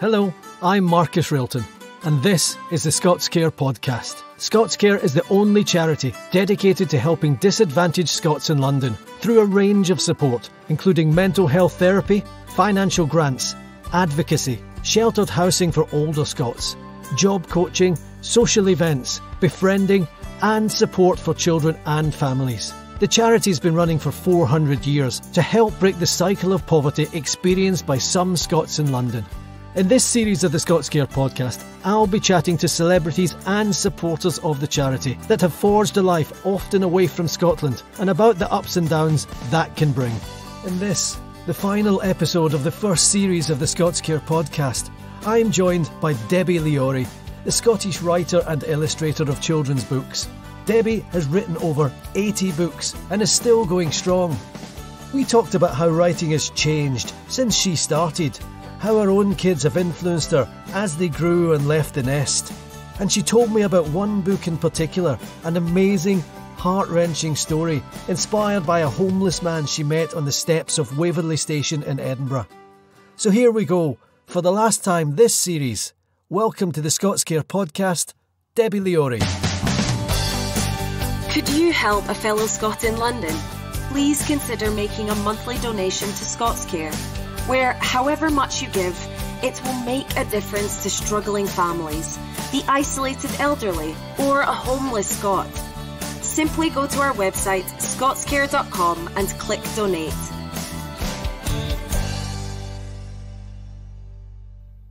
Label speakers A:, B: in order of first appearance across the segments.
A: Hello, I'm Marcus Railton, and this is the Scots Care podcast. Scots Care is the only charity dedicated to helping disadvantaged Scots in London through a range of support, including mental health therapy, financial grants, advocacy, sheltered housing for older Scots, job coaching, social events, befriending, and support for children and families. The charity's been running for 400 years to help break the cycle of poverty experienced by some Scots in London. In this series of the Scots Care podcast, I'll be chatting to celebrities and supporters of the charity that have forged a life often away from Scotland and about the ups and downs that can bring. In this, the final episode of the first series of the Scots Care podcast, I'm joined by Debi Gliori, the Scottish writer and illustrator of children's books. Debi has written over 80 books and is still going strong. We talked about how writing has changed since she started how her own kids have influenced her as they grew and left the nest. And she told me about one book in particular, an amazing, heart wrenching story inspired by a homeless man she met on the steps of Waverley Station in Edinburgh. So here we go, for the last time this series. Welcome to the Scotscare podcast, Debi Gliori.
B: Could you help a fellow Scot in London? Please consider making a monthly donation to Scots Care where however much you give, it will make a difference to struggling families, the isolated elderly, or a homeless Scot. Simply go to our website, scotscare.com, and click donate.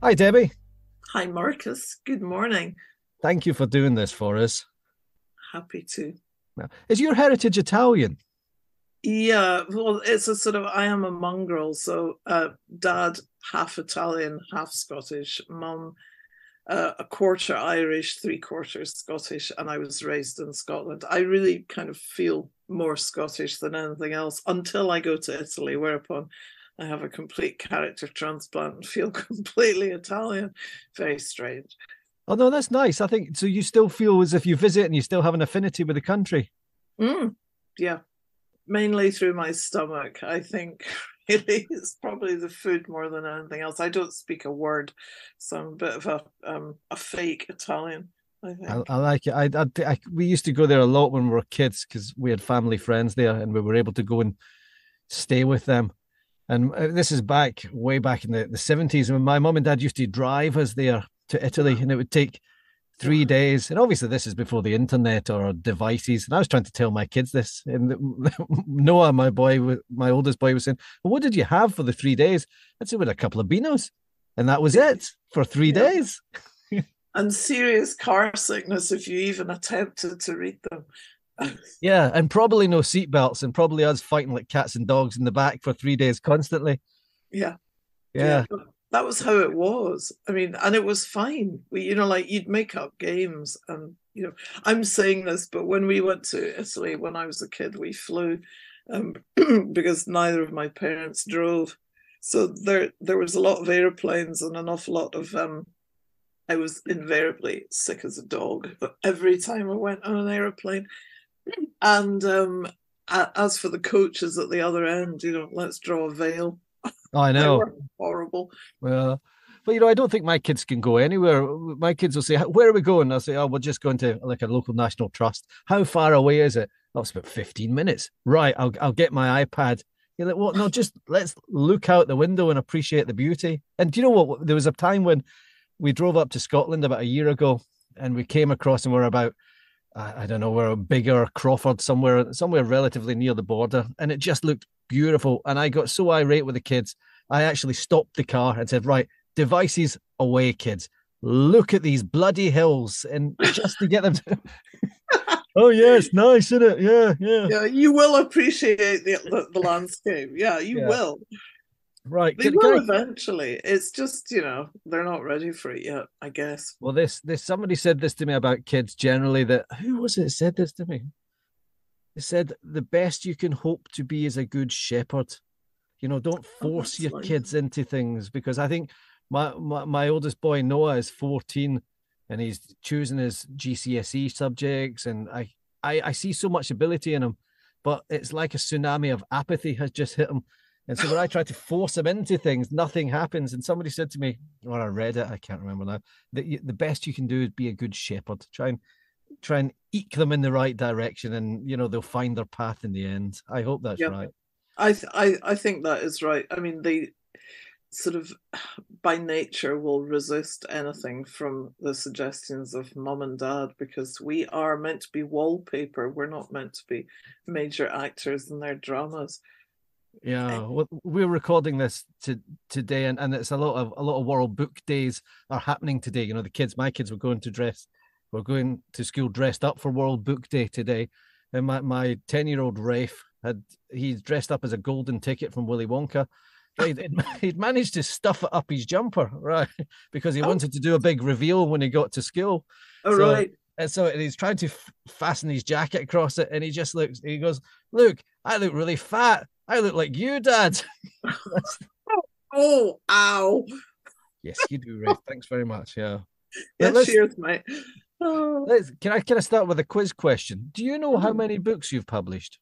A: Hi, Debi.
C: Hi, Marcus. Good morning.
A: Thank you for doing this for us.
C: Happy to.
A: Is your heritage Italian?
C: Yeah, well, it's a sort of I am a mongrel. So, uh, dad half Italian, half Scottish, mum uh, a quarter Irish, three quarters Scottish, and I was raised in Scotland. I really kind of feel more Scottish than anything else until I go to Italy, whereupon I have a complete character transplant and feel completely Italian. Very strange.
A: Oh no, that's nice. I think so. You still feel as if you visit and you still have an affinity with the country.
C: Mm, yeah, mainly through my stomach. I think really it's probably the food more than anything else. I don't speak a word, so I'm a bit of a um, a fake Italian. I, I,
A: I, like it. I, I, we used to go there a lot when we were kids because we had family friends there, and we were able to go and stay with them. And uh, this is back way back in the, the 70s when my mom and dad used to drive us there to Italy, and it would take three days. And obviously, this is before the internet or devices. And I was trying to tell my kids this. And Noah, my boy, my oldest boy, was saying, well, What did you have for the three days? I said, With a couple of Beanos. And that was it for three yeah. days.
C: and serious car sickness if you even attempted to read them.
A: yeah, and probably no seatbelts, and probably us fighting like cats and dogs in the back for three days constantly.
C: Yeah.
A: Yeah. yeah
C: that was how it was. I mean, and it was fine. We, you know, like you'd make up games, and you know, I'm saying this, but when we went to Italy when I was a kid, we flew um, because neither of my parents drove, so there there was a lot of airplanes and an awful lot of. Um, I was invariably sick as a dog, but every time I went on an airplane, and um, as for the coaches at the other end, you know, let's draw a veil
A: I know.
C: horrible.
A: Well, but you know, I don't think my kids can go anywhere. My kids will say, "Where are we going?" I'll say, "Oh, we're just going to like a local national trust." How far away is it? Oh, it's about fifteen minutes. Right, I'll I'll get my iPad. You're like, well, no, just let's look out the window and appreciate the beauty. And do you know what? There was a time when we drove up to Scotland about a year ago, and we came across and we're about I don't know, we're a bigger Crawford somewhere, somewhere relatively near the border, and it just looked beautiful. And I got so irate with the kids, I actually stopped the car and said, "Right, devices away, kids. Look at these bloody hills," and just to get them to. oh yeah, it's nice, isn't it? Yeah, yeah.
C: Yeah, you will appreciate the the, the landscape. Yeah, you yeah. will.
A: Right.
C: They will eventually. It's just, you know, they're not ready for it yet, I guess.
A: Well, this this somebody said this to me about kids generally that who was it said this to me? They said the best you can hope to be is a good shepherd. You know, don't oh, force oh, your kids into things because I think my, my my oldest boy Noah is 14 and he's choosing his GCSE subjects and I, I I see so much ability in him, but it's like a tsunami of apathy has just hit him And so when I try to force them into things, nothing happens. And somebody said to me, or I read it, I can't remember now, that the best you can do is be a good shepherd. Try and try and eke them in the right direction, and you know they'll find their path in the end. I hope that's yep. right.
C: I th- I I think that is right. I mean, they sort of by nature will resist anything from the suggestions of mum and dad because we are meant to be wallpaper. We're not meant to be major actors in their dramas.
A: Yeah, well, we're recording this to, today, and, and it's a lot of a lot of World Book Days are happening today. You know, the kids, my kids were going to dress, were going to school dressed up for World Book Day today, and my my ten year old Rafe had he's dressed up as a golden ticket from Willy Wonka, he'd, he'd managed to stuff it up his jumper, right? Because he oh. wanted to do a big reveal when he got to school.
C: Oh, so, right.
A: And so he's trying to f- fasten his jacket across it, and he just looks. He goes, "Look, I look really fat. I look like you, Dad."
C: oh, ow!
A: Yes, you do, Ray. Thanks very much. Yeah.
C: Yeah, cheers, mate.
A: Oh. Can I can I start with a quiz question? Do you know how mm-hmm. many books you've published?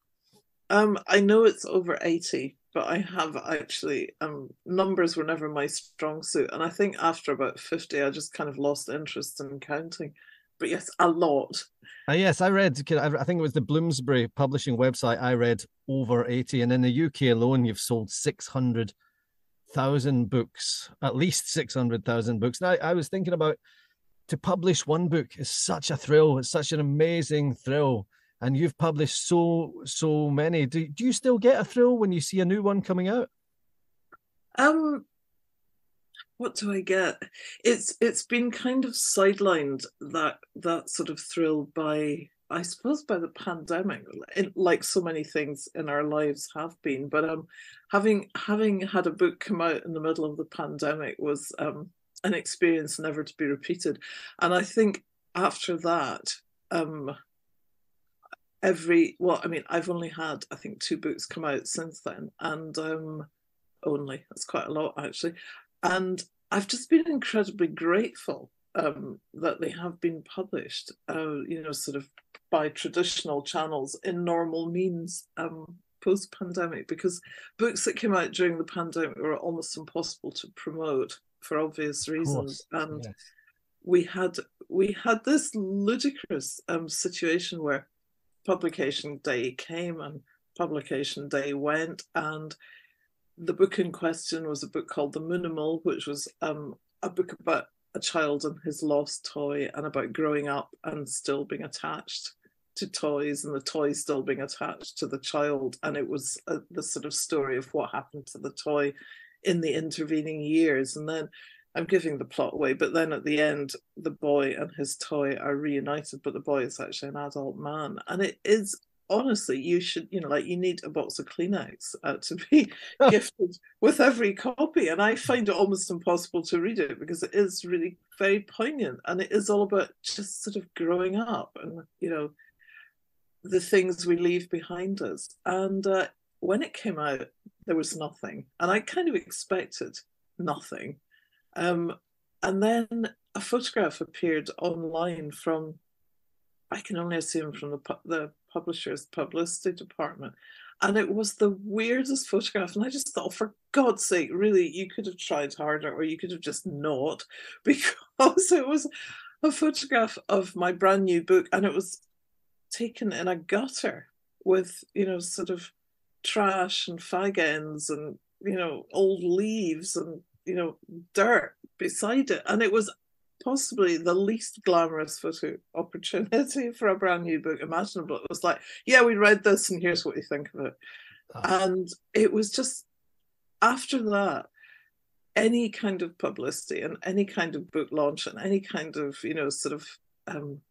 C: Um, I know it's over eighty but I have actually um numbers were never my strong suit, and I think after about fifty, I just kind of lost interest in counting. But yes, a lot.
A: Uh, yes, I read. I think it was the Bloomsbury publishing website. I read over eighty, and in the UK alone, you've sold six hundred thousand books, at least six hundred thousand books. Now, I was thinking about to publish one book is such a thrill. It's such an amazing thrill and you've published so so many do, do you still get a thrill when you see a new one coming out
C: um what do i get? It's it's been kind of sidelined that that sort of thrill by i suppose by the pandemic like so many things in our lives have been but um having having had a book come out in the middle of the pandemic was um an experience never to be repeated. And i think after that um every well i mean i've only had i think two books come out since then and um only that's quite a lot actually and i've just been incredibly grateful um that they have been published uh you know sort of by traditional channels in normal means um post pandemic because books that came out during the pandemic were almost impossible to promote for obvious reasons and yes. we had we had this ludicrous um situation where publication day came and publication day went and the book in question was a book called the Minimal, which was um, a book about a child and his lost toy and about growing up and still being attached to toys and the toys still being attached to the child and it was a, the sort of story of what happened to the toy in the intervening years and then I'm giving the plot away, but then at the end, the boy and his toy are reunited, but the boy is actually an adult man. And it is honestly, you should, you know, like you need a box of Kleenex uh, to be gifted with every copy. And I find it almost impossible to read it because it is really very poignant and it is all about just sort of growing up and, you know, the things we leave behind us. And uh, when it came out, there was nothing. And I kind of expected nothing um, and then a photograph appeared online from, I can only assume from the, the publisher's publicity department. And it was the weirdest photograph. And I just thought, for God's sake, really, you could have tried harder or you could have just not, because it was a photograph of my brand new book and it was taken in a gutter with, you know, sort of trash and fag ends and, you know, old leaves and you know, dirt beside it. And it was possibly the least glamorous photo opportunity for a brand new book imaginable. It was like, yeah, we read this and here's what you think of it. Oh. And it was just after that, any kind of publicity and any kind of book launch and any kind of, you know, sort of um,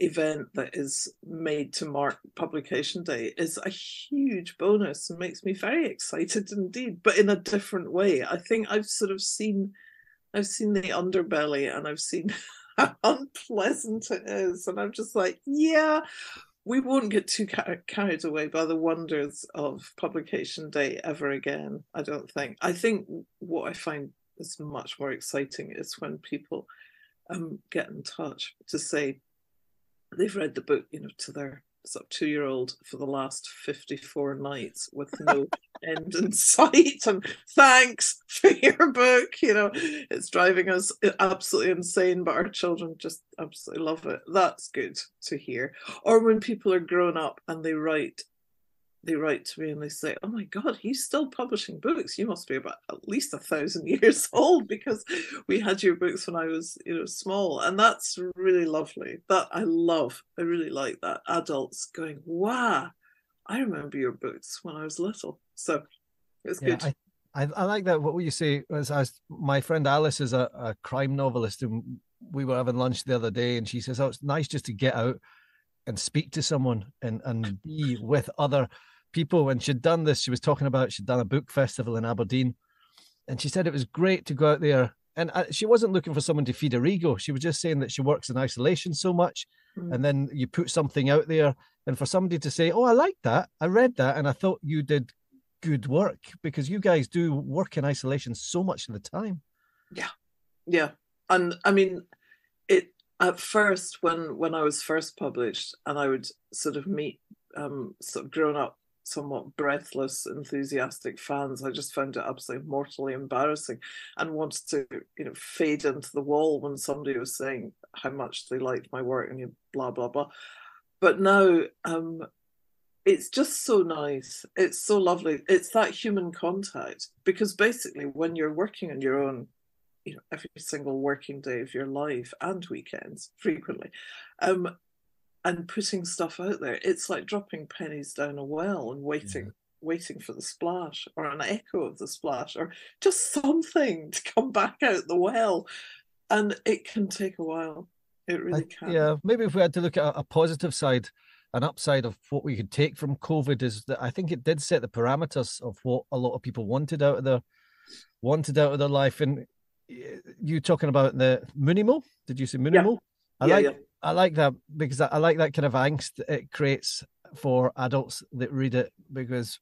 C: event that is made to mark publication day is a huge bonus and makes me very excited indeed but in a different way i think i've sort of seen i've seen the underbelly and i've seen how unpleasant it is and i'm just like yeah we won't get too carried away by the wonders of publication day ever again i don't think. I think what i find is much more exciting is when people um, get in touch to say they've read the book, you know, to their sort of two year old for the last 54 nights with no end in sight. And thanks for your book. You know, it's driving us absolutely insane, but our children just absolutely love it. That's good to hear. Or when people are grown up and they write they write to me and they say, "Oh my God, he's still publishing books. You must be about at least a thousand years old because we had your books when I was, you know, small." And that's really lovely. That I love. I really like that. Adults going, "Wow, I remember your books when I was little." So it's yeah, good.
A: I, I, I, like that. What you say as, as my friend Alice is a, a crime novelist, and we were having lunch the other day, and she says, "Oh, it's nice just to get out." And speak to someone and and be with other people. When she'd done this she was talking about she'd done a book festival in aberdeen and she said it was great to go out there. And uh, she wasn't looking for someone to feed her ego. She was just saying that she works in isolation so much mm. and then you put something out there and for somebody to say oh i like that. I read that and i thought you did good work because you guys do work in isolation so much of the time.
C: Yeah. Yeah. And i mean it at first when when i was first published and i would sort of meet um sort of grown up somewhat breathless, enthusiastic fans. I just found it absolutely mortally embarrassing and wanted to, you know, fade into the wall when somebody was saying how much they liked my work and blah blah blah. But now um it's just so nice. It's so lovely. It's that human contact because basically when you're working on your own, you know, every single working day of your life and weekends frequently, um, and putting stuff out there. It's like dropping pennies down a well and waiting, yeah. waiting for the splash or an echo of the splash or just something to come back out the well. And it can take a while. It really I, can.
A: Yeah, maybe if we had to look at a positive side, an upside of what we could take from COVID is that I think it did set the parameters of what a lot of people wanted out of their wanted out of their life. And you talking about the Mooneymo? Did you say Mooneymo? Yeah. I yeah, like yeah. I like that because I like that kind of angst it creates for adults that read it because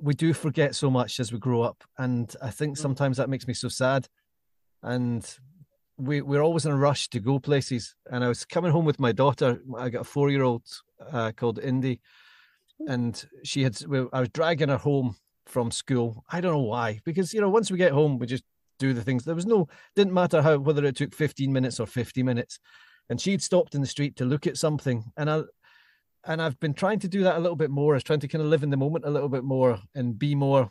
A: we do forget so much as we grow up, and I think mm. sometimes that makes me so sad. And we we're always in a rush to go places. And I was coming home with my daughter. I got a four year old uh, called Indy, and she had. I was dragging her home from school. I don't know why, because you know once we get home, we just do the things. There was no didn't matter how whether it took 15 minutes or 50 minutes and she'd stopped in the street to look at something and i and i've been trying to do that a little bit more is trying to kind of live in the moment a little bit more and be more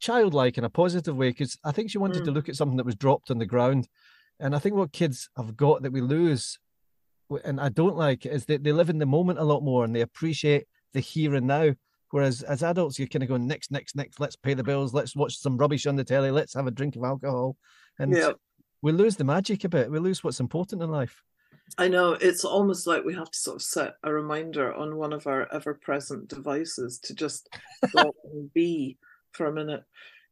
A: childlike in a positive way because i think she wanted mm. to look at something that was dropped on the ground and i think what kids have got that we lose and i don't like is that they live in the moment a lot more and they appreciate the here and now whereas as adults you're kind of going next next next let's pay the bills let's watch some rubbish on the telly let's have a drink of alcohol and yep. we lose the magic a bit we lose what's important in life
C: I know it's almost like we have to sort of set a reminder on one of our ever present devices to just stop and be for a minute.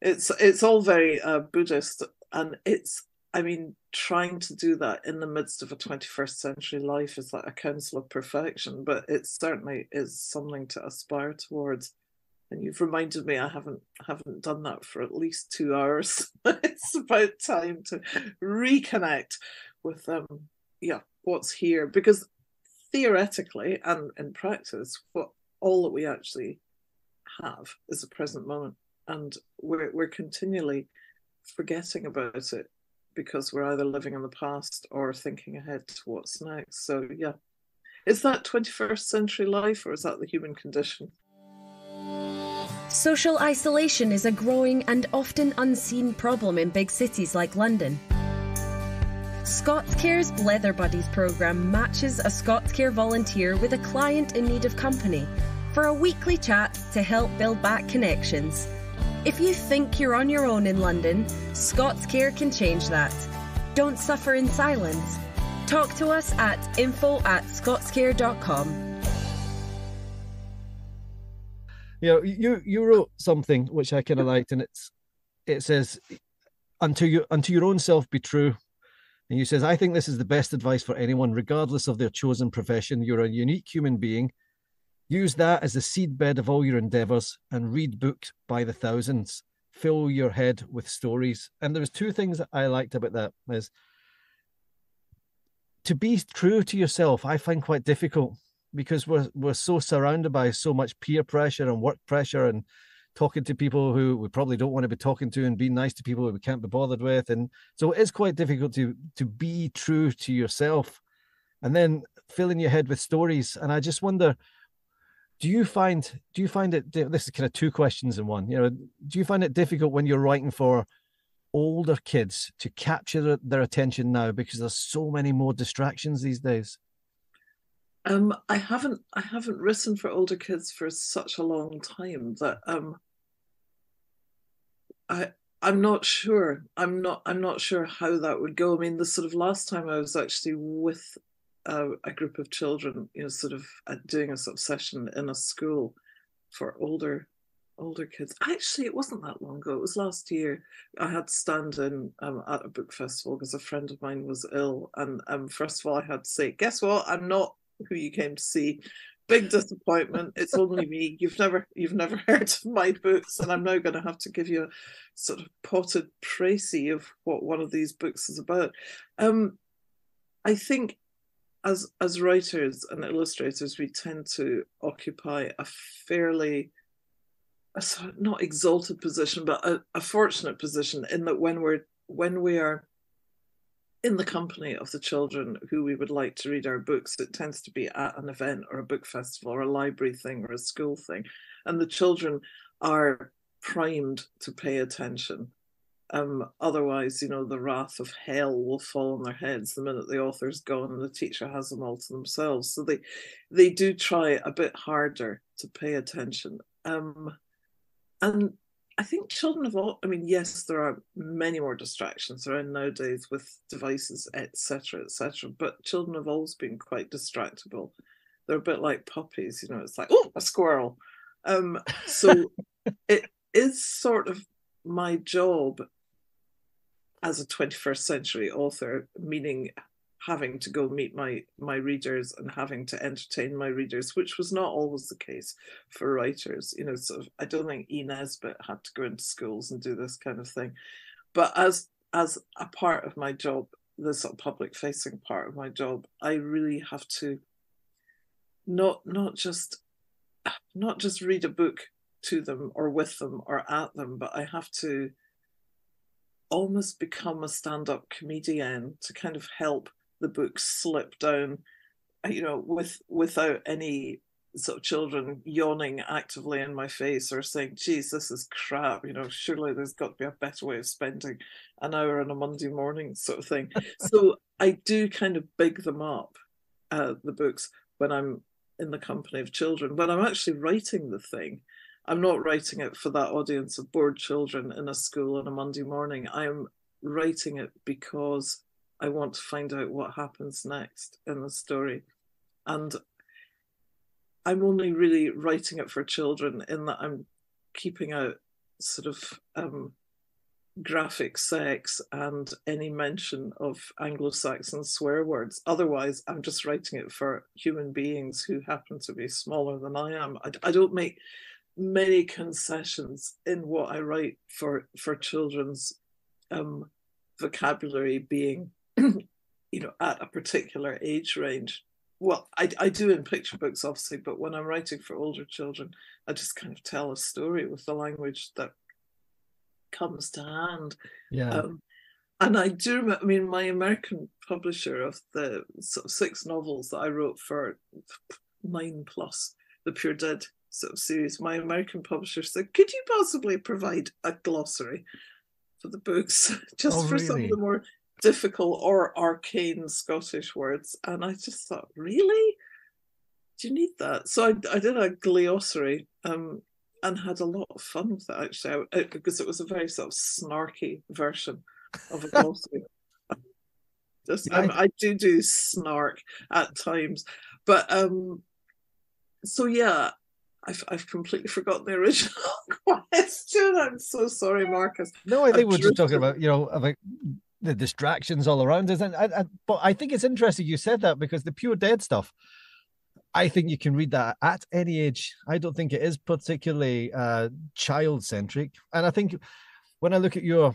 C: It's it's all very uh, Buddhist, and it's I mean trying to do that in the midst of a 21st century life is like a counsel of perfection, but it certainly is something to aspire towards. And you've reminded me I haven't haven't done that for at least two hours. it's about time to reconnect with um yeah what's here because theoretically and in practice what all that we actually have is the present moment and we're, we're continually forgetting about it because we're either living in the past or thinking ahead to what's next. So yeah. Is that 21st century life or is that the human condition?
B: Social isolation is a growing and often unseen problem in big cities like london. ScotsCare's Blether Buddies programme matches a ScotsCare volunteer with a client in need of company for a weekly chat to help build back connections. If you think you're on your own in London, ScotsCare can change that. Don't suffer in silence. Talk to us at info at scotscare.com.
A: You know, you you wrote something which I kind of liked, and it's it says, "Unto you, unto your own self be true, and you says, I think this is the best advice for anyone, regardless of their chosen profession. You're a unique human being. Use that as the seedbed of all your endeavors and read books by the thousands. Fill your head with stories. And there's two things that I liked about that is to be true to yourself, I find quite difficult because we're we're so surrounded by so much peer pressure and work pressure and talking to people who we probably don't want to be talking to and being nice to people we can't be bothered with and so it is quite difficult to to be true to yourself and then filling your head with stories and i just wonder do you find do you find it this is kind of two questions in one you know do you find it difficult when you're writing for older kids to capture their attention now because there's so many more distractions these days
C: um, I haven't I haven't written for older kids for such a long time that um, I I'm not sure. I'm not I'm not sure how that would go. I mean, the sort of last time I was actually with a, a group of children, you know, sort of uh, doing a sort of session in a school for older older kids. Actually, it wasn't that long ago. It was last year. I had to stand in um, at a book festival because a friend of mine was ill, and um, first of all, I had to say, "Guess what? I'm not who you came to see. Big disappointment. It's only me. You've never you've never heard of my books, and I'm now going to have to give you a sort of potted précis of what one of these books is about. Um, I think as as writers and illustrators, we tend to occupy a fairly a sort of not exalted position, but a, a fortunate position in that when we're when we are in the company of the children who we would like to read our books, it tends to be at an event or a book festival or a library thing or a school thing. And the children are primed to pay attention. Um, otherwise, you know, the wrath of hell will fall on their heads the minute the author's gone and the teacher has them all to themselves. So they they do try a bit harder to pay attention. Um, and I think children have all, I mean, yes, there are many more distractions around nowadays with devices, etc., etc. but children have always been quite distractible. They're a bit like puppies, you know, it's like, oh, a squirrel. Um, so it is sort of my job as a 21st century author, meaning having to go meet my my readers and having to entertain my readers, which was not always the case for writers. You know, sort of I don't think E. Nesbit had to go into schools and do this kind of thing. But as as a part of my job, the sort of public facing part of my job, I really have to not not just not just read a book to them or with them or at them, but I have to almost become a stand-up comedian to kind of help the book slip down, you know, with without any sort of children yawning actively in my face or saying, geez, this is crap, you know, surely there's got to be a better way of spending an hour on a Monday morning, sort of thing. so I do kind of big them up, uh, the books, when I'm in the company of children. When I'm actually writing the thing, I'm not writing it for that audience of bored children in a school on a Monday morning. I'm writing it because I want to find out what happens next in the story. And I'm only really writing it for children in that I'm keeping out sort of um, graphic sex and any mention of Anglo Saxon swear words. Otherwise, I'm just writing it for human beings who happen to be smaller than I am. I, I don't make many concessions in what I write for for children's um, vocabulary being you know, at a particular age range. Well, I, I do in picture books, obviously, but when I'm writing for older children, I just kind of tell a story with the language that comes to hand.
A: Yeah. Um,
C: and I do, I mean, my American publisher of the sort of six novels that I wrote for nine plus the Pure Dead sort of series, my American publisher said, Could you possibly provide a glossary for the books just oh, for really? some of the more difficult or arcane Scottish words. And I just thought, really? Do you need that? So I, I did a glossary um, and had a lot of fun with it actually, I, because it was a very sort of snarky version of a glossary. just I, I do do snark at times, but um, so yeah, I've, I've completely forgotten the original question. I'm so sorry, Marcus.
A: No, I think we're just talking about you know about the distractions all around us. And, and, but I think it's interesting you said that because the pure dead stuff, I think you can read that at any age. I don't think it is particularly uh, child centric. And I think when I look at your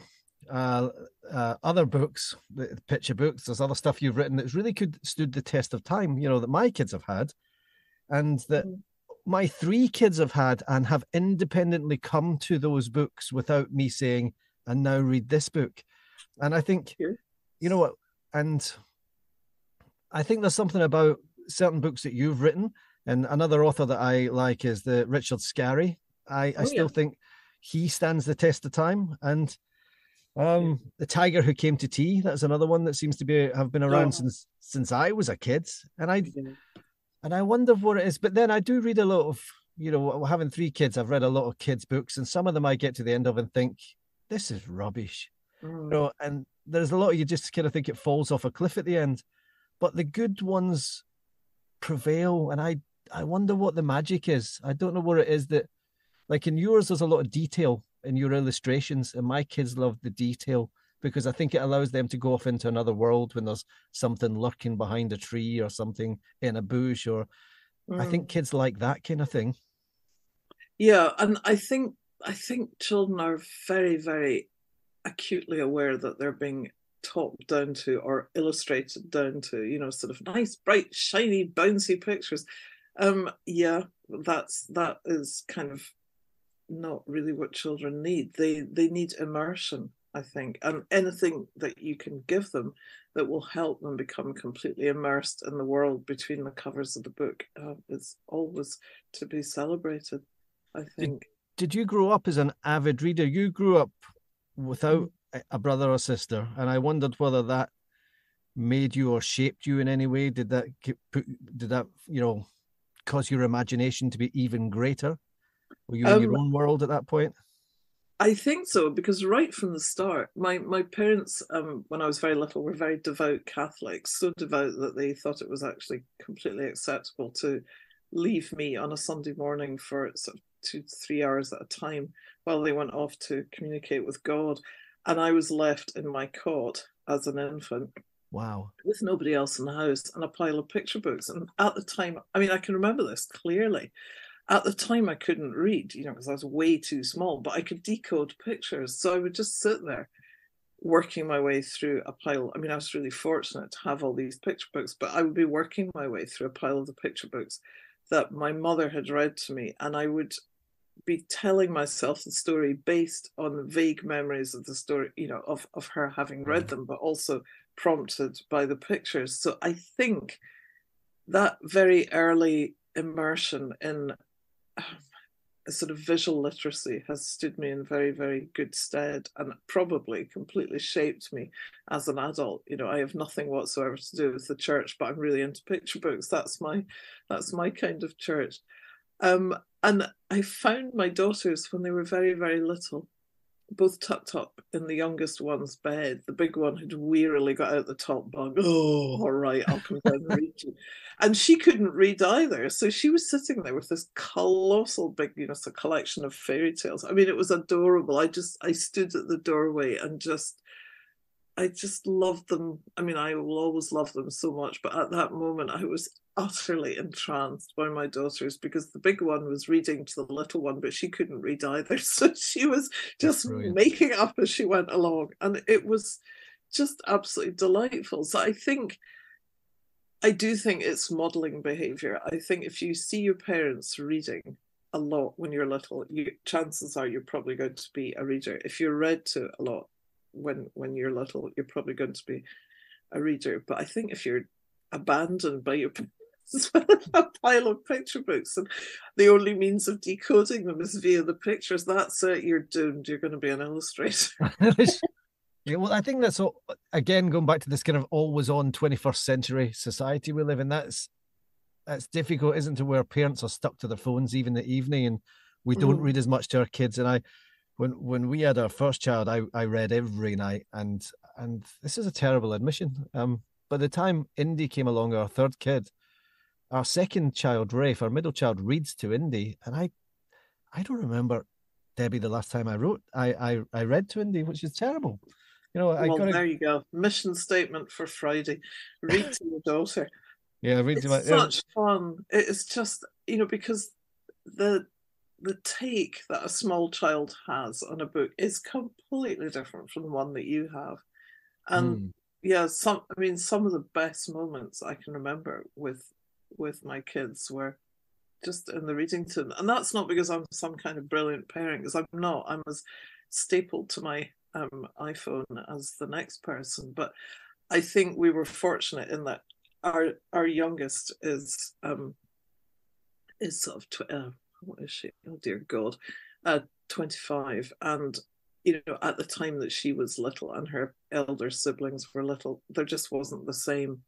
A: uh, uh, other books, the picture books, there's other stuff you've written that's really could stood the test of time. You know that my kids have had, and that mm. My three kids have had and have independently come to those books without me saying, and now read this book. And I think, you know what, and I think there's something about certain books that you've written. And another author that I like is the Richard Scarry. I, I oh, still yeah. think he stands the test of time. And um, the Tiger Who Came to Tea, that's another one that seems to be have been around oh. since since I was a kid. And I yeah. And I wonder what it is. But then I do read a lot of, you know, having three kids, I've read a lot of kids' books, and some of them I get to the end of and think, this is rubbish. Mm. You know, and there's a lot of you just kind of think it falls off a cliff at the end. But the good ones prevail. And I I wonder what the magic is. I don't know what it is that like in yours, there's a lot of detail in your illustrations, and my kids love the detail because I think it allows them to go off into another world when there's something lurking behind a tree or something in a bush or mm. I think kids like that kind of thing.
C: Yeah, and I think I think children are very, very acutely aware that they're being talked down to or illustrated down to, you know, sort of nice, bright, shiny, bouncy pictures. Um, yeah, that's that is kind of not really what children need. They they need immersion, I think, and anything that you can give them that will help them become completely immersed in the world between the covers of the book uh, is always to be celebrated. I think.
A: Did, did you grow up as an avid reader? You grew up without mm. a brother or sister, and I wondered whether that made you or shaped you in any way. Did that put? Did that you know cause your imagination to be even greater? Were you um, in your um, own world at that point?
C: I think so because right from the start, my my parents, um, when I was very little, were very devout Catholics, so devout that they thought it was actually completely acceptable to leave me on a Sunday morning for sort of two three hours at a time while they went off to communicate with God, and I was left in my cot as an infant.
A: Wow.
C: With nobody else in the house and a pile of picture books. And at the time, I mean, I can remember this clearly at the time I couldn't read, you know, because I was way too small, but I could decode pictures. So I would just sit there working my way through a pile. I mean, I was really fortunate to have all these picture books, but I would be working my way through a pile of the picture books that my mother had read to me. And I would be telling myself the story based on vague memories of the story, you know, of, of her having read mm. them, but also prompted by the pictures. So I think that very early immersion in sort of visual literacy has stood me in very, very good stead and probably completely shaped me as an adult. You know, I have nothing whatsoever to do with the church, but I'm really into picture books. That's my that's my kind of church. Um, and I found my daughters when they were very, very little both tucked up in the youngest one's bed. The big one had wearily got out the top bunk. Oh, all right, I'll come down and read you. And she couldn't read either. So she was sitting there with this colossal big, you know, it's a collection of fairy tales. I mean, it was adorable. I just I stood at the doorway and just I just loved them. I mean, I will always love them so much, but at that moment I was utterly entranced by my daughters because the big one was reading to the little one, but she couldn't read either. So she was just making up as she went along. And it was just absolutely delightful. So I think, I do think it's modeling behavior. I think if you see your parents reading a lot when you're little, you, chances are you're probably going to be a reader. If you're read to a lot when when you're little, you're probably going to be a reader. But I think if you're abandoned by your a pile of picture books, and the only means of decoding them is via the pictures. That's it. You're doomed. You're going to be an illustrator.
A: yeah, well, I think that's all, again going back to this kind of always on 21st century society we live in. That's that's difficult, isn't it? Where parents are stuck to their phones even the evening, and we don't mm. read as much to our kids. And I, when when we had our first child, I I read every night, and and this is a terrible admission. Um, by the time Indy came along, our third kid, our second child, Rafe, our middle child, reads to Indy, and I, I don't remember Debi the last time I wrote. I I, I read to Indy, which is terrible. You know, I
C: well, gotta... there you go. Mission statement for Friday: read to your daughter.
A: Yeah, read
C: it's
A: to my.
C: Such yeah. fun. It's just you know because the the take that a small child has on a book is completely different from the one that you have, and. Mm. Yeah, some. I mean, some of the best moments I can remember with with my kids were just in the reading to them. And that's not because I'm some kind of brilliant parent, because I'm not. I'm as stapled to my um, iPhone as the next person. But I think we were fortunate in that our our youngest is um is sort of tw- uh, what is she? Oh dear God, uh, twenty five, and you know at the time that she was little and her elder siblings were little, there just wasn't the same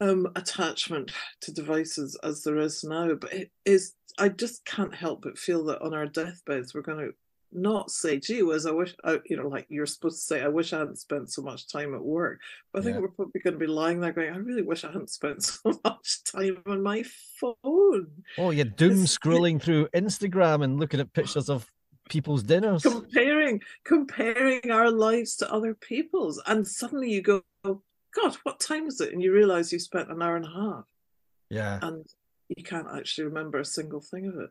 C: um attachment to devices as there is now. But it is I just can't help but feel that on our deathbeds we're going to not say, gee whiz, I wish, I, you know, like you're supposed to say, I wish I hadn't spent so much time at work. But I think yeah. we're probably going to be lying there going, I really wish I hadn't spent so much time on my phone.
A: Oh, you're doom it's, scrolling through Instagram and looking at pictures of people's dinners.
C: Comparing, comparing our lives to other people's. And suddenly you go, God, what time is it? And you realize you spent an hour and a half.
A: Yeah.
C: And you can't actually remember a single thing of it.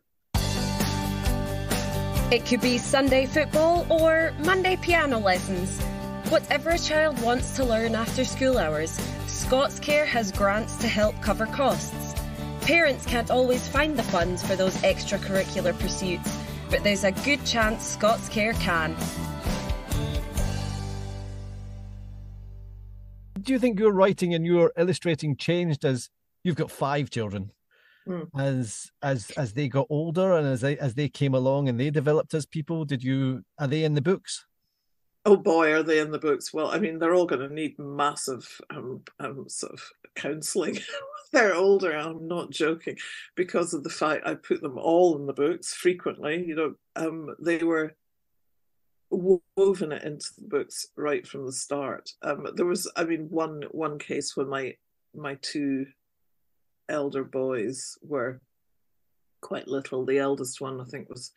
B: It could be Sunday football or Monday piano lessons. Whatever a child wants to learn after school hours, Scots Care has grants to help cover costs. Parents can't always find the funds for those extracurricular pursuits, but there's a good chance Scots Care can.
A: Do you think your writing and your illustrating changed as you've got five children? mm. as as as they got older and as they as they came along and they developed as people did you are they in the books
C: oh boy are they in the books well i mean they're all going to need massive um, um sort of counseling they're older i'm not joking because of the fact i put them all in the books frequently you know um they were woven it into the books right from the start um there was i mean one one case when my my two elder boys were quite little. The eldest one, I think, was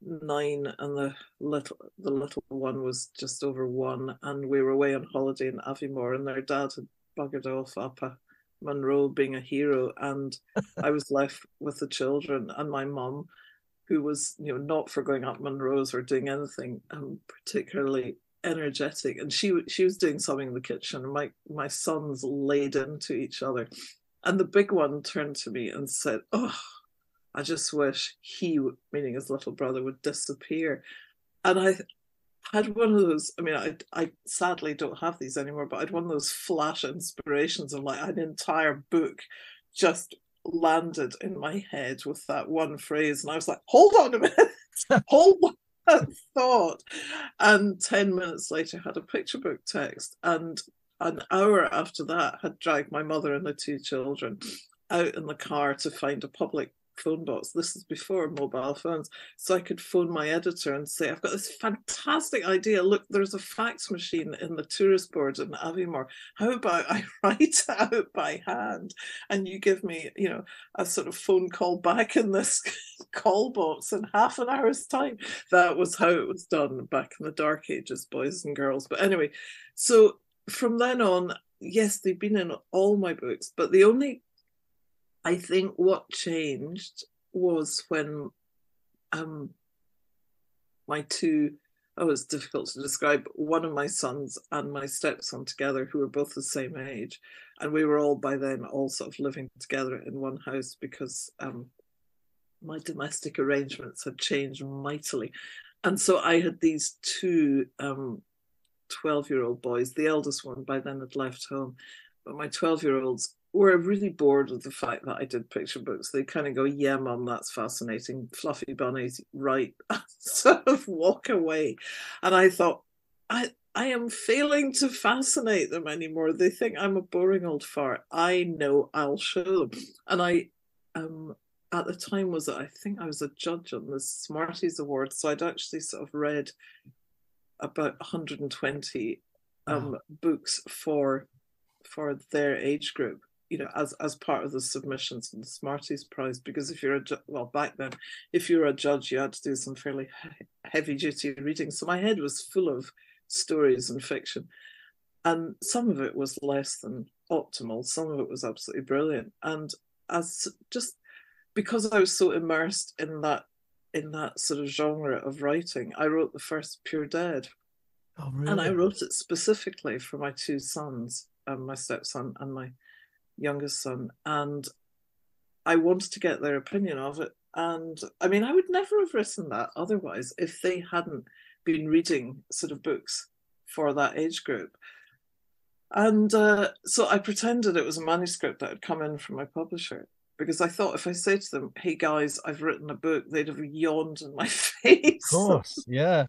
C: nine, and the little the little one was just over one. And we were away on holiday in Aviemore, and their dad had buggered off up a Munro, being a hero, and I was left with the children and my mum, who was you know not for going up Munros or doing anything um, particularly energetic and she she was doing something in the kitchen and my my sons laid into each other and the big one turned to me and said, Oh, I just wish he, meaning his little brother, would disappear. And I had one of those, I mean, I, I sadly don't have these anymore, but I had one of those flash inspirations of like an entire book just landed in my head with that one phrase. And I was like, hold on a minute, hold on that thought. And 10 minutes later, had a picture book text. And an hour after that, had dragged my mother and the two children out in the car to find a public phone box. This is before mobile phones. So I could phone my editor and say, I've got this fantastic idea. Look, there's a fax machine in the tourist board in Aviemore. How about I write it out by hand and you give me, you know, a sort of phone call back in this call box in half an hour's time? That was how it was done back in the dark ages, boys and girls. But anyway, so from then on, yes, they've been in all my books, but the only, I think, what changed was when um, my two, oh, it's difficult to describe, one of my sons and my stepson together, who were both the same age. And we were all by then all sort of living together in one house because um, my domestic arrangements had changed mightily. And so I had these two um, 12 year old boys. The eldest one by then had left home, but my 12 year olds were really bored with the fact that I did picture books. They kind of go, Yeah, mum, that's fascinating. Fluffy bunnies, right. sort of walk away. And I thought, I, I am failing to fascinate them anymore. They think I'm a boring old fart. I know I'll show them. And I um at the time was I think I was a judge on the Smarties Award. So I'd actually sort of read about 120 um, wow. books for for their age group you know as as part of the submissions for the smarties prize because if you're a ju- well back then if you're a judge you had to do some fairly heavy duty reading so my head was full of stories and fiction and some of it was less than optimal some of it was absolutely brilliant and as just because i was so immersed in that in that sort of genre of writing. I wrote the first Pure Dead.
A: Oh, really?
C: And I wrote it specifically for my two sons, um, my stepson and my youngest son. And I wanted to get their opinion of it. And I mean, I would never have written that otherwise if they hadn't been reading sort of books for that age group. And uh, so I pretended it was a manuscript that had come in from my publisher because I thought if I say to them, "Hey guys, I've written a book," they'd have yawned in my face.
A: Of course, yeah.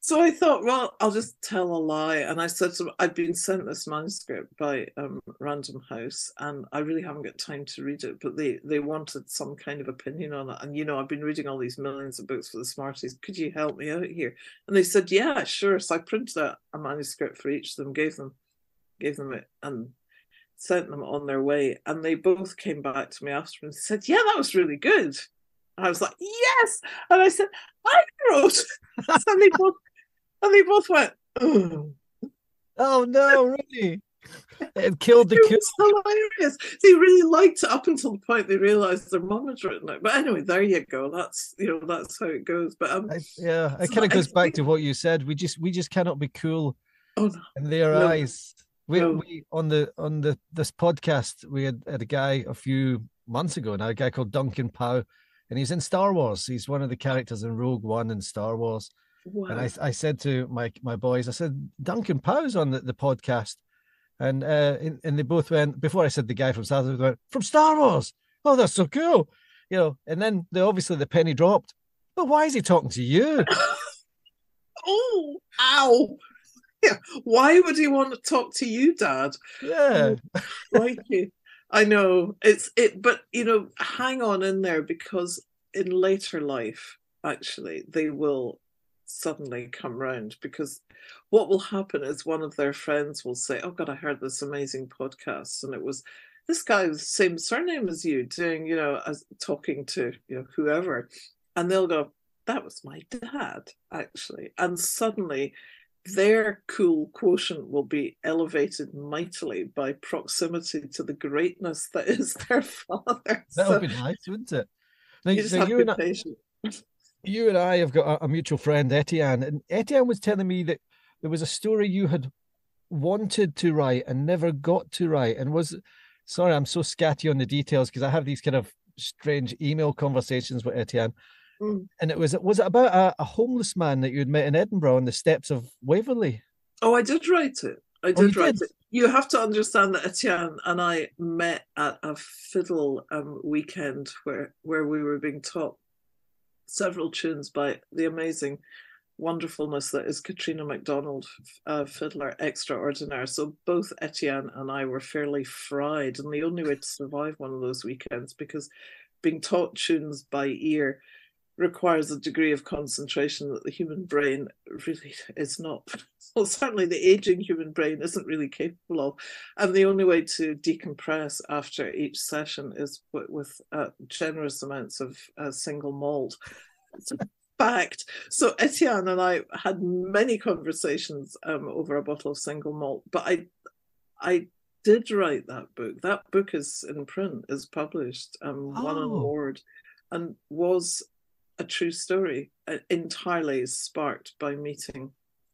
C: So I thought, well, I'll just tell a lie. And I said I'd been sent this manuscript by um, Random House, and I really haven't got time to read it, but they they wanted some kind of opinion on it. And you know, I've been reading all these millions of books for the Smarties. Could you help me out here? And they said, yeah, sure. So I printed out a manuscript for each of them, gave them gave them it, and sent them on their way. And they both came back to me after and said, yeah, that was really good. I was like, yes. And I said, I wrote. and they both and they both went, oh,
A: oh no, really? It killed the
C: it
A: kid.
C: hilarious. They really liked it up until the point they realised their mum had written it. But anyway, there you go. That's you know that's how it goes. But um,
A: I, yeah, it
C: so
A: kind of
C: I
A: goes back to what you said. We just we just cannot be cool
C: oh no,
A: in their
C: No.
A: eyes. We,
C: No.
A: we on the on the this podcast we had, had a guy a few months ago now, a guy called Duncan Pow, and he's in Star Wars. He's one of the characters in Rogue One and Star Wars.
C: Wow.
A: And I, I said to my my boys, I said Duncan Pow's on the, the podcast, and uh, and, and they both went before I said the guy from Star Wars they went from Star Wars. Oh, that's so cool, you know. And then they obviously the penny dropped. But why is he talking to you?
C: oh, ow. Yeah. Why would he want to talk to you, Dad?
A: Yeah,
C: like you. I know it's it, but you know, hang on in there because in later life, actually, they will suddenly come round because what will happen is one of their friends will say, Oh God, I heard this amazing podcast, and it was this guy with the same surname as you doing, you know, as talking to you know whoever, and they'll go, That was my dad, actually. And suddenly their cool quotient will be elevated mightily by proximity to the greatness that is their father.
A: that
C: So
A: would be nice, wouldn't it? Now,
C: you just
A: so
C: have to
A: and
C: be
A: I,
C: patient.
A: you and I have got a, a mutual friend, Etienne, and Etienne was telling me that there was a story you had wanted to write and never got to write, and was sorry, I'm so scatty on the details because I have these kind of strange email conversations with Etienne.
C: Mm.
A: And it was was it about a, a homeless man that you had met in Edinburgh on the steps of Waverley?
C: Oh, I did write it. I
A: Oh, you
C: did write
A: did?
C: it. You have to understand that Etienne and I met at a fiddle um, weekend where where we were being taught several tunes by the amazing wonderfulness that is Catriona Macdonald, uh, fiddler extraordinaire. So both Etienne and I were fairly fried, and the only way to survive one of those weekends because being taught tunes by ear requires a degree of concentration that the human brain really is not. Well, certainly the aging human brain isn't really capable of. And the only way to decompress after each session is with, with uh, generous amounts of uh, single malt. It's a fact. So Etienne and I had many conversations um, over a bottle of single malt, but I, I did write that book. That book is in print, is published, um, won an
A: Oh.
C: award, and was a true story, uh, entirely sparked by meeting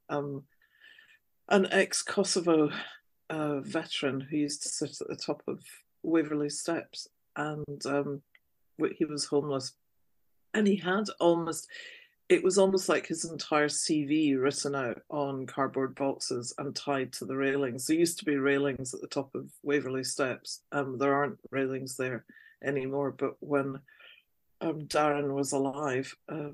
C: um, an ex Kosovo uh, veteran who used to sit at the top of Waverley Steps, and um, he was homeless, and he had almost. It was almost like his entire CV written out on cardboard boxes and tied to the railings. There used to be railings at the top of Waverley Steps. Um, there aren't railings there anymore. But when um, Darren was alive, uh,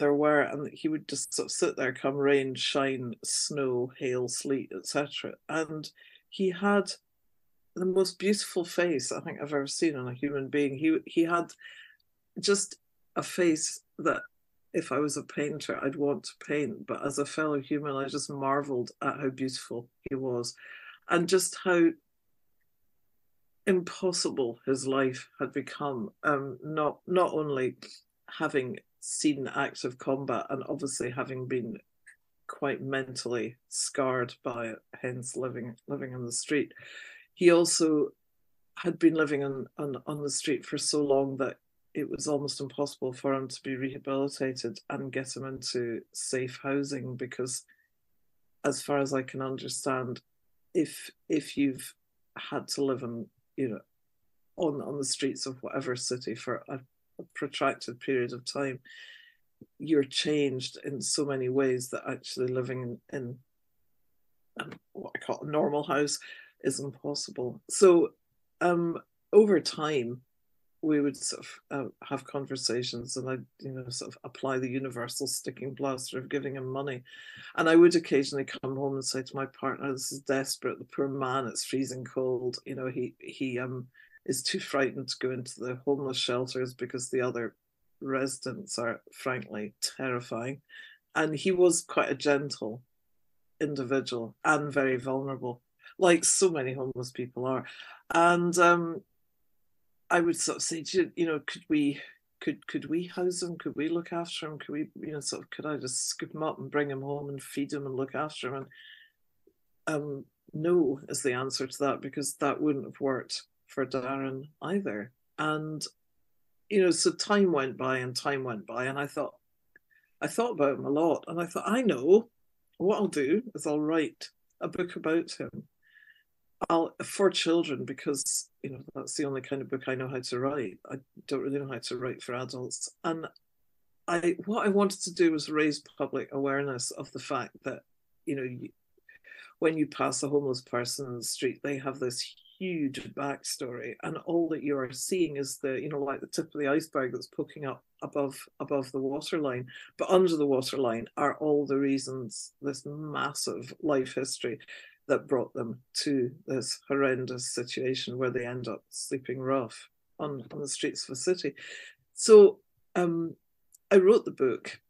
C: there were, and he would just sort of sit there, come rain, shine, snow, hail, sleet, etc. And he had the most beautiful face I think I've ever seen on a human being. He he had just a face that if I was a painter, I'd want to paint. But as a fellow human, I just marveled at how beautiful he was, and just how impossible his life had become. Um, not not only having seen active combat and obviously having been quite mentally scarred by it, hence living living on the street. He also had been living on, on, on the street for so long that it was almost impossible for him to be rehabilitated and get him into safe housing because as far as I can understand, if if you've had to live in, you know, on on the streets of whatever city for a, a protracted period of time, you're changed in so many ways that actually living in, in um, what I call a normal house is impossible. So um, over time, we would sort of uh, have conversations and I'd, you know, sort of apply the universal sticking plaster of giving him money. And I would occasionally come home and say to my partner, this is desperate. The poor man, it's freezing cold. You know, he, he um, is too frightened to go into the homeless shelters because the other residents are frankly terrifying. And he was quite a gentle individual and very vulnerable, like so many homeless people are. And um, I would sort of say, you, know, could we could could we house him? Could we look after him? Could we, you know, sort of could I just scoop him up and bring him home and feed him and look after him? And um, no is the answer to that because that wouldn't have worked for Darren either. And you know, so time went by and time went by, and I thought, I thought about him a lot, and I thought, I know what I'll do is I'll write a book about him. I'll for children because you know that's the only kind of book I know how to write. I don't really know how to write for adults, and I what I wanted to do was raise public awareness of the fact that you know you, when you pass a homeless person in the street, they have this huge backstory, and all that you are seeing is the you know like the tip of the iceberg that's poking up above above the waterline. But under the waterline are all the reasons this massive life history that brought them to this horrendous situation where they end up sleeping rough on, on the streets of a city. So um, I wrote the book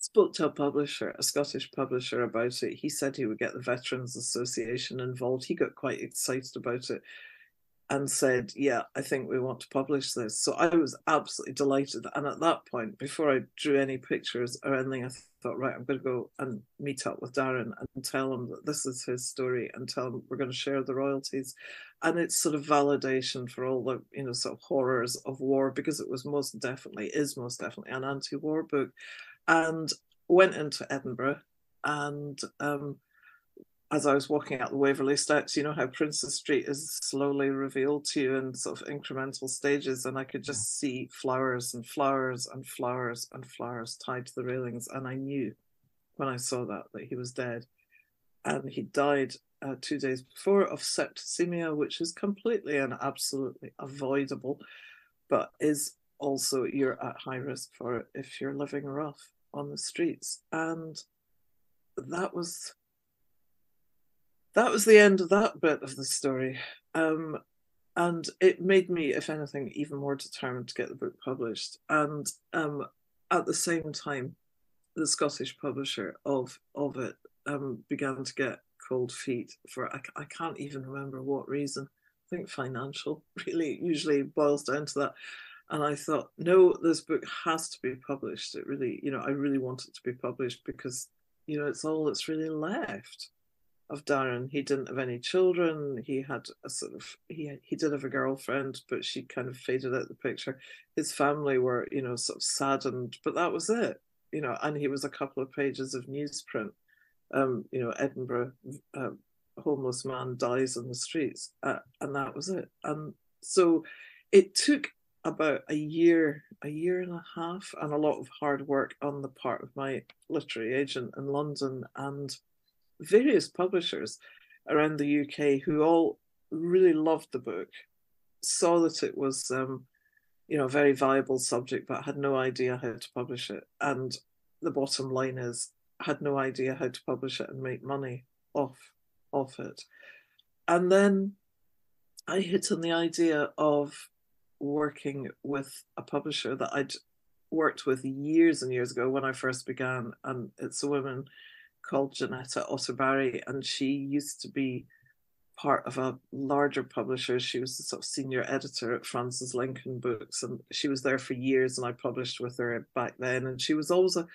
C: spoke to a publisher, a Scottish publisher about it. He said he would get the Veterans Association involved. He got quite excited about it and said, Yeah, I think we want to publish this. So I was absolutely delighted. And at that point, before I drew any pictures or anything, I thought, Right, I'm going to go and meet up with Darren and tell him that this is his story and tell him we're going to share the royalties. And it's sort of validation for all the, you know, sort of horrors of war because it was most definitely, is most definitely an anti war book and went into Edinburgh. And um, as I was walking out the Waverley Steps, you know how Princes Street is slowly revealed to you in sort of incremental stages, and I could just see flowers and flowers and flowers and flowers tied to the railings, and I knew when I saw that that he was dead, and he died uh, two days before of septicemia, which is completely and absolutely avoidable, but is also you're at high risk for it if you're living rough on the streets. And that was that was the end of that bit of the story. Um, and it made me, if anything, even more determined to get the book published. And um, at the same time, the Scottish publisher of of it um, began to get cold feet for I, I can't even remember what reason. I think financial really usually boils down to that and I thought, no, this book has to be published. It really, you know, I really want it to be published because, you know, it's all that's really left of Darren. He didn't have any children. He had a sort of he he did have a girlfriend, but she kind of faded out the picture. His family were, you know, sort of saddened, but that was it. You know, and he was a couple of pages of newsprint. Um, you know, Edinburgh uh, homeless man dies on the streets, uh, and that was it. And so it took about a year, a year and a half, and a lot of hard work on the part of my literary agent in London and various publishers around the UK who all really loved the book, saw that it was, um, you know, a very viable subject, but had no idea how to publish it. And the bottom line is, had no idea how to publish it and make money off off it. And then I hit on the idea of working with a publisher that I'd worked with years and years ago when I first began. And it's a woman called Janetta Otterbarry, and she used to be part of a larger publisher. She was the sort of senior editor at Frances Lincoln Books, and she was there for years. And I published with her back then. And she was always a,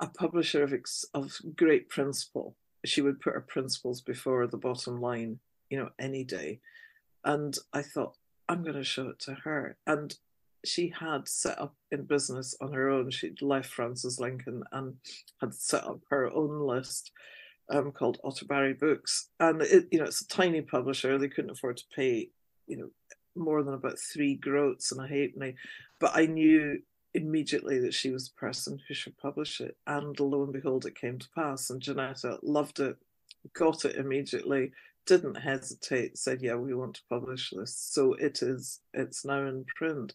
C: a publisher of of great principle. She would put her principles before the bottom line, you know, any day. And I thought, I'm going to show it to her. And she had set up in business on her own. She'd left Frances Lincoln and had set up her own list um, called Otterbarry Books. And it, you know, it's a tiny publisher. They couldn't afford to pay, you know, more than about three groats and a halfpenny, but I knew immediately that she was the person who should publish it. And lo and behold, it came to pass. And Janetta loved it, got it immediately, didn't hesitate, said, "Yeah, we want to publish this." So it is. It's now in print,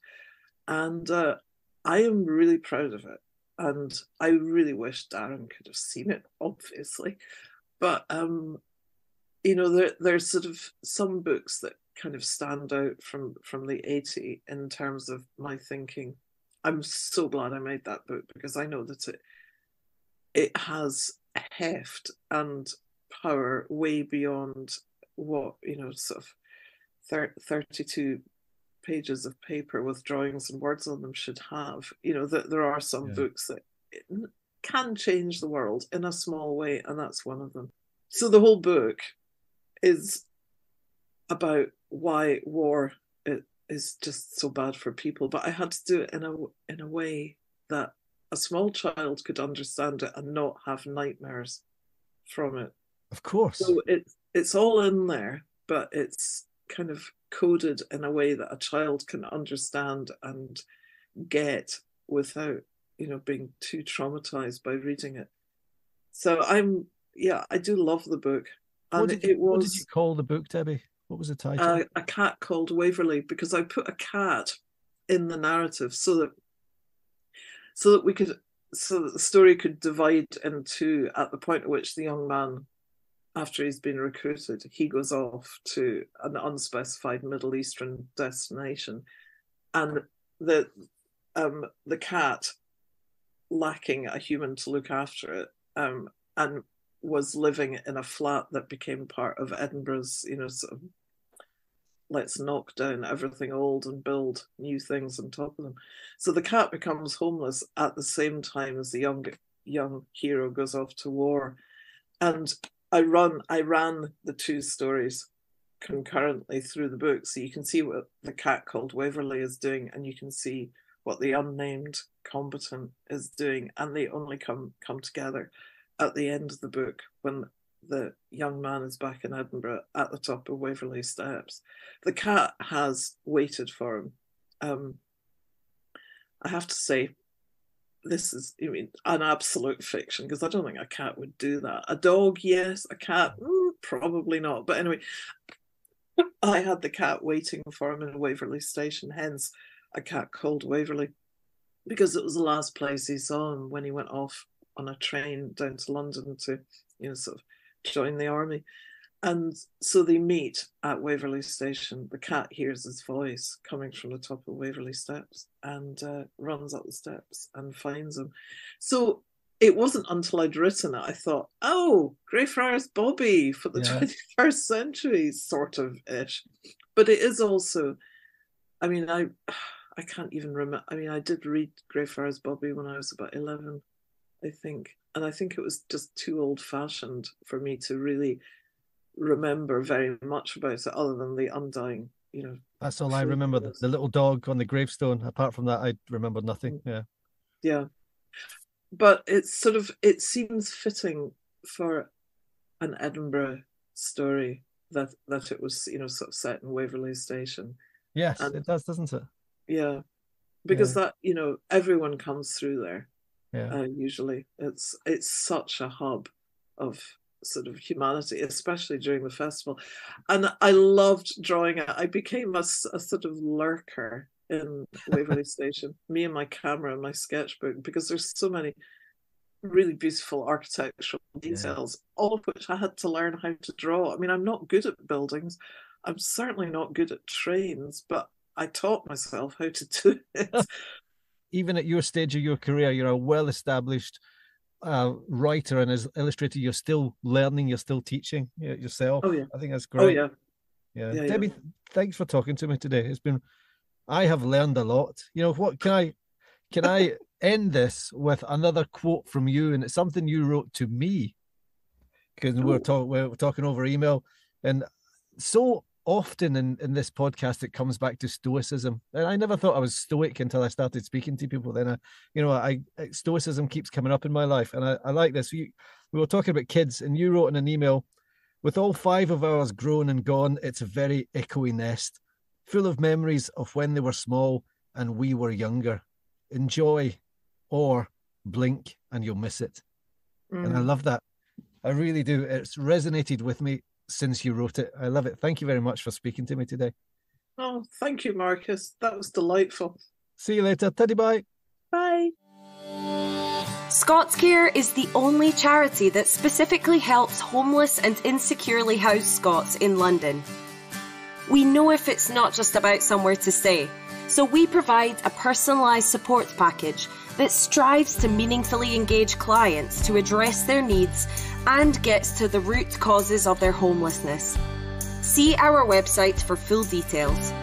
C: and uh, I am really proud of it. And I really wish Darren could have seen it, obviously, but um, you know, there there's sort of some books that kind of stand out from from the 80 in terms of my thinking. I'm so glad I made that book because I know that it it has heft and power way beyond what you know sort of 32 pages of paper with drawings and words on them should have you know that there are some yeah. books that can change the world in a small way and that's one of them so the whole book is about why war is just so bad for people but i had to do it in a in a way that a small child could understand it and not have nightmares from it
A: of course.
C: So it's it's all in there, but it's kind of coded in a way that a child can understand and get without, you know, being too traumatized by reading it. So I'm yeah, I do love the book.
A: And what did you, it was what did you call the book, Debi? What was the title?
C: Uh, a cat called Waverley, because I put a cat in the narrative so that so that we could so that the story could divide into at the point at which the young man after he's been recruited, he goes off to an unspecified Middle Eastern destination, and the um, the cat, lacking a human to look after it, um, and was living in a flat that became part of Edinburgh's, you know, sort of let's knock down everything old and build new things on top of them. So the cat becomes homeless at the same time as the young young hero goes off to war. And I run I ran the two stories concurrently through the book, so you can see what the cat called Waverley is doing, and you can see what the unnamed combatant is doing, and they only come come together at the end of the book when the young man is back in Edinburgh at the top of Waverley Steps. The cat has waited for him. Um, I have to say, this is I mean an absolute fiction because I don't think a cat would do that. A dog, yes. A cat, mm, probably not. But anyway, I had the cat waiting for him in Waverley Station. Hence, a cat called Waverley because it was the last place he saw him when he went off on a train down to London to, you know, sort of join the army. And so they meet at Waverley Station. The cat hears his voice coming from the top of Waverley Steps and uh, runs up the steps and finds him. So it wasn't until I'd written it I thought, oh, Greyfriars Bobby for the yeah. 21st century, sort of ish. But it is also, I mean, I I can't even remember. I mean, I did read Greyfriars Bobby when I was about 11, I think. And I think it was just too old fashioned for me to really remember very much about it other than the undying, you know.
A: That's all I remember. The, the, little dog on the gravestone. Apart from that, I remember nothing. Mm. Yeah.
C: Yeah. But it's sort of it seems fitting for an Edinburgh story that that it was, you know, sort of set in Waverley Station.
A: Yes, and, it does, doesn't it?
C: Yeah. Because yeah. that, you know, everyone comes through there.
A: Yeah.
C: Uh, usually. It's it's such a hub of sort of humanity, especially during the festival. And I loved drawing it. I became a, a sort of lurker in Waverley Station, me and my camera and my sketchbook, because there's so many really beautiful architectural details, yeah. all of which I had to learn how to draw. I mean, I'm not good at buildings. I'm certainly not good at trains, but I taught myself how to do it.
A: Even at your stage of your career, you're a well established uh, writer and as illustrator, you're still learning, you're still teaching yourself.
C: Oh yeah,
A: I think that's
C: oh,
A: great.
C: Oh yeah,
A: yeah. yeah Debi, yeah. thanks for talking to me today. It's been, I have learned a lot. You know what? Can I, can I end this with another quote from you? And it's something you wrote to me because we're talking we're talking over email, and so often in, in this podcast it comes back to stoicism and i never thought i was stoic until i started speaking to people then i you know i stoicism keeps coming up in my life and i, I like this we, we were talking about kids and you wrote in an email with all five of ours grown and gone it's a very echoey nest full of memories of when they were small and we were younger. Enjoy or blink and you'll miss it. Mm. And I mm. love that. I really do. It's resonated with me since you wrote it. I love it. Thank you very much for speaking to me today.
C: Oh, thank you, Marcus. That was delightful.
A: See you later. Teddy bye.
C: Bye.
B: ScotsCare is the only charity that specifically helps homeless and insecurely housed Scots in London. We know if it's not just about somewhere to stay, so we provide a personalised support package that strives to meaningfully engage clients to address their needs and gets to the root causes of their homelessness. See our website for full details.